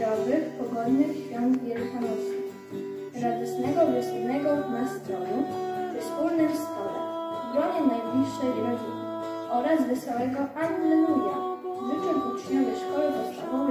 zdrowych, pogodnych świąt wielkanocnych, radosnego wiosnego nastroju przy wspólnym stole, w gronie najbliższej rodziny oraz wesołego Alleluja. Życzę uczniowie szkoły podstawowej